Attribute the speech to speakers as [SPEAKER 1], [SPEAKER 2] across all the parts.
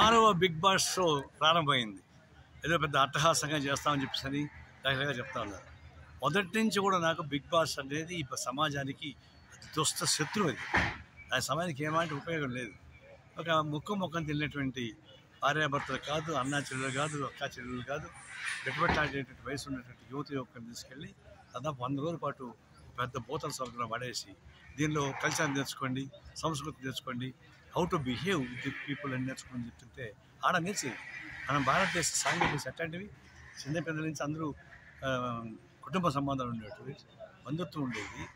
[SPEAKER 1] ఆరవ big boss show ప్రారంభమైంది. ఏదో పెద్ద అట్టహాసంగా చేస్తామని చెప్పేసి అని రకరకాలుగా చెప్తా ఉన్నారు. మొదటి నుంచి కూడా నాకు బిగ్ బాస్ అనేది ఈ సమాజానికి అతి దుష్ట శత్రువు అది. ఆ సమాజానికి ఏమంటే ఉపయోగం లేదు. ఒక ముక్కు ముఖం తిన్నటువంటి భార్యాభర్తలు కాదు అన్నా చెల్లెలు కాదు అక్క చెల్లెలు కాదు పెట్టుబట్లాడేటువంటి వయసు ఉన్నటువంటి యువత యువకులను తీసుకెళ్ళి దాదాపు వంద రోజుల పాటు పెద్ద బోతల స్వర్గంలో పడేసి దీనిలో కల్చర్ తెచ్చుకోండి సంస్కృతి తెచ్చుకోండి how to behave with people అని నేర్చుకోమని చెప్తుంటే ఆడ నేర్చేది మన భారతదేశ సాంఘిక అట్లాంటివి చిన్న పిల్లల నుంచి అందరూ కుటుంబ సంబంధాలు ఉండేవి బంధుత్వం ఉండేది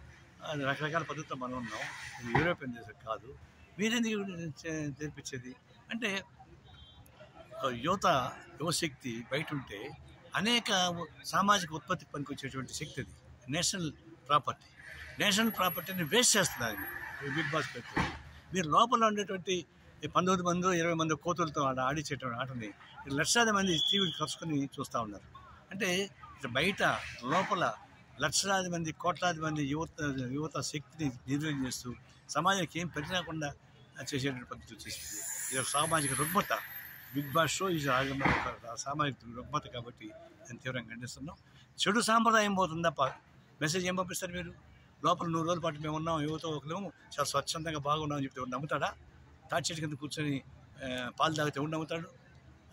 [SPEAKER 1] రకరకాల పద్ధతులు మనం ఉన్నాం. ఇది యూరోపియన్ దేశం కాదు. మీరెందుకు చే- నేర్పించేది అంటే యువత యువశక్తి బయట ఉంటే అనేక సామాజిక ఉత్పత్తి పనికొచ్చేటువంటి శక్తి అది. National property. నేషనల్ ప్రాపర్టీని వేస్ట్ చేస్తున్నారు. బిగ్ బాస్ పెట్టి మీరు లోపల ఉండేటువంటి పంతొమ్మిది మంది ఇరవై మంది కోతులతో ఆడ ఆడించేటువంటి ఆటని లక్షలాది మంది టీవీలు కలుసుకొని చూస్తూ ఉన్నారు. అంటే ఇటు బయట లోపల లక్షలాది మంది కోట్లాది మంది యువత యువత శక్తిని నిర్వహణ చేస్తూ సమాజానికి ఏం పెట్టినాకుండా చేసేటువంటి పద్ధతి వచ్చేసింది. ఇది ఒక సామాజిక రుగ్మత. బిగ్ బాస్ షో ఇది సామాజిక రుగ్మత కాబట్టి నేను తీవ్రంగా ఖండిస్తున్నాం. చెడు సాంప్రదాయం పోతుంది? తప్ప మెసేజ్ ఏం పంపిస్తారు మీరు? లోపల నూరు రోజుల పాటు మేము ఉన్నాం యువత ఒకలేము చాలా స్వచ్ఛందంగా బాగున్నామని చెప్తే నమ్ముతాడా? తాటి చెట్టు కింద కూర్చొని పాలు తాగితే ఉండి నమ్ముతాడు?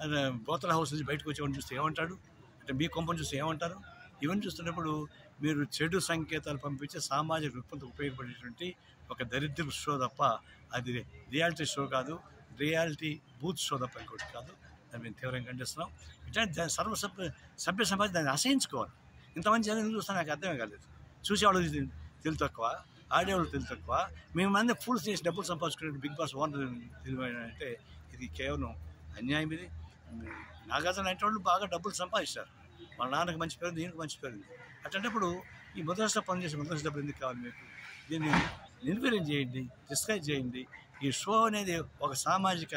[SPEAKER 1] అదే బోతల హౌస్ నుంచి బయటకు వచ్చేవాడిని చూస్తే ఏమంటాడు? అంటే మీ కొంపను చూస్తే ఏమంటారు? ఇవన్నీ చూస్తున్నప్పుడు మీరు చెడు సంకేతాలు పంపించే సామాజిక రుగ్మతకు ఉపయోగపడేటువంటి ఒక దరిద్ర షో తప్ప అది రియాలిటీ షో కాదు. రియాలిటీ బూత్ షో తప్ప ఇంకోటి కాదు. దాన్ని మేము తీవ్రంగా ఖండిస్తున్నాం. ఇట్లాంటి దాని సర్వ సభ్య సభ్య సమాజం దాన్ని అసహించుకోవాలి ఇంతమంది జనం చూస్తే నాకు అర్థమే కాలేదు. చూసేవాళ్ళు తెలివి తక్కువ ఆడేవాళ్ళు తెలివి తక్కువ మేము మంది ఫుల్స్ చేసి డబ్బులు సంపాదించుకునే బిగ్ బాస్ ఓనర్ తెలివి అంటే ఇది కేవలం అన్యాయం ఇది. నాగార్జున లాంటి వాళ్ళు బాగా డబ్బులు సంపాదిస్తారు. వాళ్ళ నాన్నకి మంచి పేరు దీనికి మంచి పేరు అట్లాంటప్పుడు ఈ ముద్రస్ట పనిచేసే ముద్రస్ట డబ్బులు ఎందుకు కావాలి మీకు? దీన్ని నిర్వీర్యం చేయండి డిస్కరేజ్ చేయండి. ఈ షో అనేది ఒక సామాజిక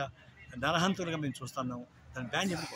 [SPEAKER 1] నరహంతులుగా మేము చూస్తున్నాము. దాన్ని బ్యాన్ చెప్పి